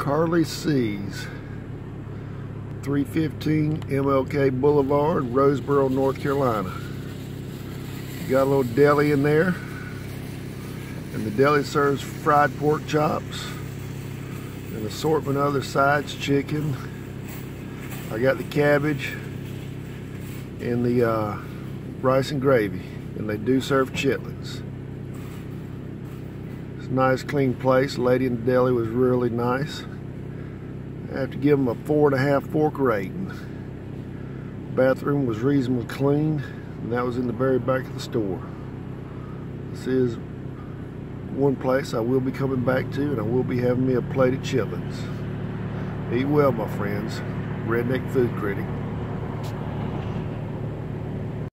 Carlie C's, 315 MLK Boulevard, Roseboro, North Carolina. Got a little deli in there, and the deli serves fried pork chops, an assortment of other sides, chicken. I got the cabbage and the uh, rice and gravy, and they do serve chitlins nice clean place. Lady in the deli was really nice. I have to give them a four and a half fork rating. Bathroom was reasonably clean, and that was in the very back of the store. This is one place I will be coming back to, and I will be having me a plate of chitlins. Eat well, my friends. Redneck Food Critic.